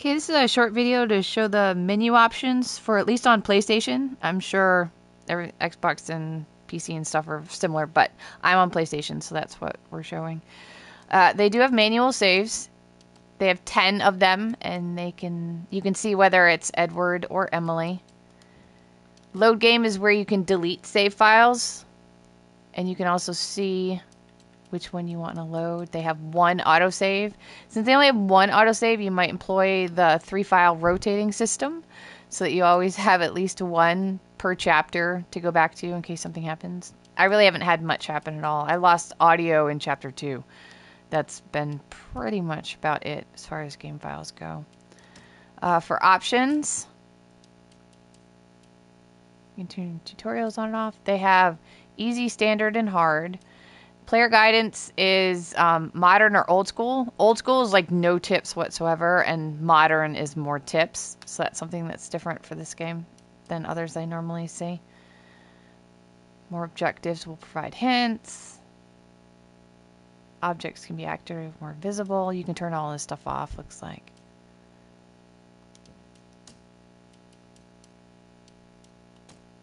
Okay, this is a short video to show the menu options for at least on PlayStation. I'm sure every Xbox and PC and stuff are similar, but I'm on PlayStation, so that's what we're showing. Uh, they do have manual saves. They have 10 of them, and they can you can see whether it's Edward or Emily. Load game is where you can delete save files, and you can also see which one you want to load. They have one autosave. Since they only have one autosave, you might employ the three file rotating system so that you always have at least one per chapter to go back to in case something happens. I really haven't had much happen at all. I lost audio in chapter two. That's been pretty much about it as far as game files go. Uh, for options, you can turn tutorials on and off. They have easy, standard, and hard. Player guidance is um, modern or old school. Old school is like no tips whatsoever, and modern is more tips. So that's something that's different for this game than others I normally see. More objectives will provide hints. Objects can be active, more visible. You can turn all this stuff off, looks like.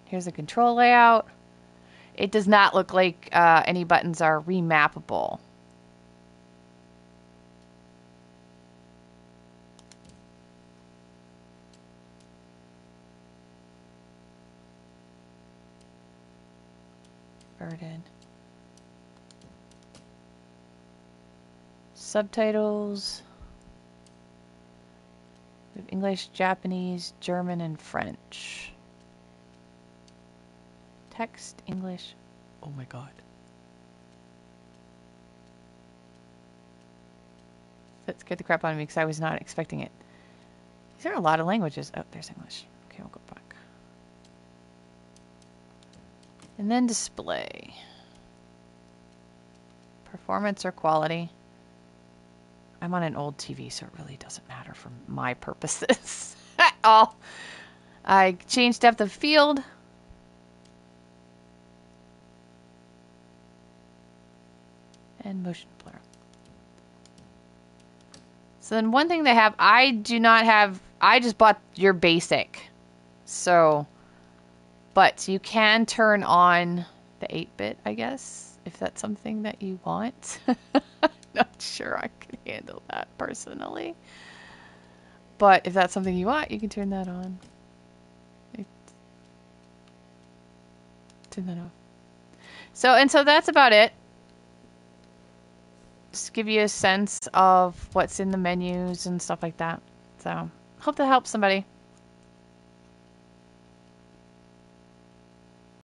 Here's the control layout it does not look like uh, any buttons are remappable. Burden. Subtitles. English, Japanese, German, and French text, English. Oh my god. That scared the crap out of me because I was not expecting it. These are a lot of languages. Oh, there's English. Okay, we'll go back. And then display. Performance or quality. I'm on an old TV, so it really doesn't matter for my purposes at all. I change depth of field. And motion blur. So then one thing they have, I do not have, I just bought your basic. So, but you can turn on the 8-bit, I guess, if that's something that you want. not sure I can handle that personally. But if that's something you want, you can turn that on. Turn that off. So, and so that's about it just give you a sense of what's in the menus and stuff like that. So, hope that helps somebody.